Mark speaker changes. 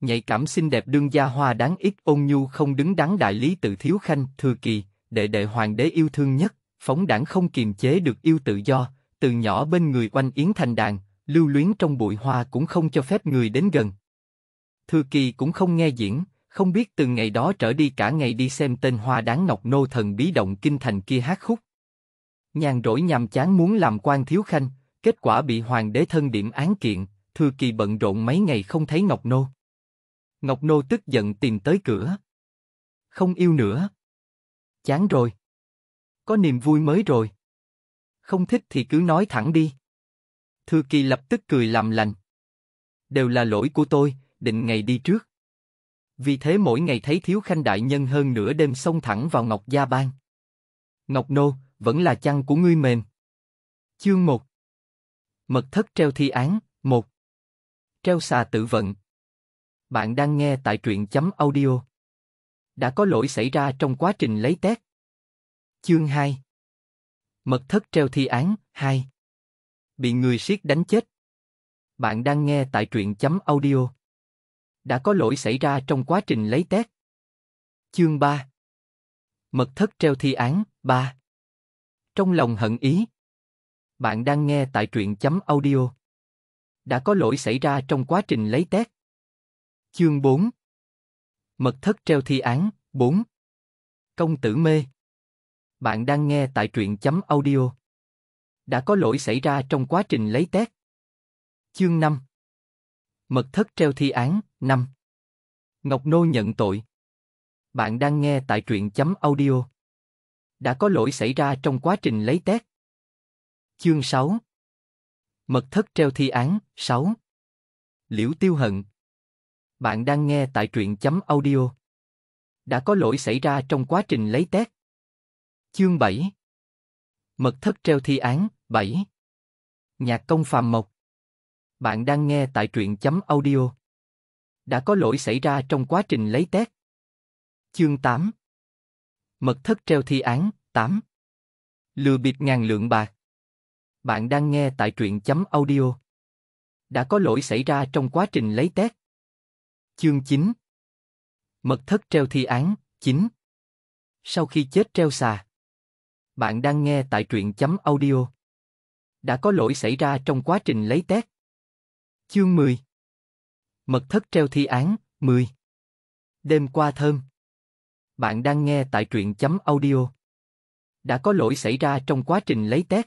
Speaker 1: Nhạy cảm xinh đẹp đương gia hoa đáng ít ôn nhu không đứng đắn đại lý tự thiếu khanh, thừa kỳ, đệ đệ hoàng đế yêu thương nhất, phóng đảng không kiềm chế được yêu tự do, từ nhỏ bên người oanh yến thành đàn, lưu luyến trong bụi hoa cũng không cho phép người đến gần. thừa kỳ cũng không nghe diễn, không biết từ ngày đó trở đi cả ngày đi xem tên hoa đáng ngọc nô thần bí động kinh thành kia hát khúc. Nhàn rỗi nhàm chán muốn làm quan thiếu khanh, kết quả bị hoàng đế thân điểm án kiện, thừa kỳ bận rộn mấy ngày không thấy ngọc nô. Ngọc nô tức giận tìm tới cửa. Không yêu nữa. Chán rồi. Có niềm vui mới rồi. Không thích thì cứ nói thẳng đi. Thư kỳ lập tức cười làm lành. Đều là lỗi của tôi, định ngày đi trước. Vì thế mỗi ngày thấy thiếu khanh đại nhân hơn nửa đêm xông thẳng vào Ngọc Gia Bang. Ngọc Nô, vẫn là chăn của ngươi mềm. Chương 1 Mật thất treo thi án, 1 Treo xà tự vận bạn đang nghe tại truyện chấm audio. Đã có lỗi xảy ra trong quá trình lấy test. Chương 2 Mật thất treo thi án, 2 Bị người siết đánh chết. Bạn đang nghe tại truyện chấm audio. Đã có lỗi xảy ra trong quá trình lấy test. Chương 3 Mật thất treo thi án, 3 Trong lòng hận ý. Bạn đang nghe tại truyện chấm audio. Đã có lỗi xảy ra trong quá trình lấy test. Chương 4 Mật thất treo thi án, 4 Công tử mê. Bạn đang nghe tại truyện chấm audio. Đã có lỗi xảy ra trong quá trình lấy test. Chương 5 Mật thất treo thi án, 5 Ngọc Nô nhận tội. Bạn đang nghe tại truyện chấm audio. Đã có lỗi xảy ra trong quá trình lấy test. Chương 6 Mật thất treo thi án, 6 Liễu Tiêu Hận. Bạn đang nghe tại truyện chấm audio. Đã có lỗi xảy ra trong quá trình lấy test. Chương 7 Mật thất treo thi án, 7 Nhạc công phàm mộc. Bạn đang nghe tại truyện chấm audio. Đã có lỗi xảy ra trong quá trình lấy test. Chương 8 Mật thất treo thi án, 8 Lừa bịt ngàn lượng bạc. Bạn đang nghe tại truyện chấm audio. Đã có lỗi xảy ra trong quá trình lấy test. Chương 9 Mật thất treo thi án, 9 Sau khi chết treo xà. Bạn đang nghe tại truyện chấm audio. Đã có lỗi xảy ra trong quá trình lấy test. Chương 10 Mật thất treo thi án, 10 Đêm qua thơm. Bạn đang nghe tại truyện chấm audio. Đã có lỗi xảy ra trong quá trình lấy test.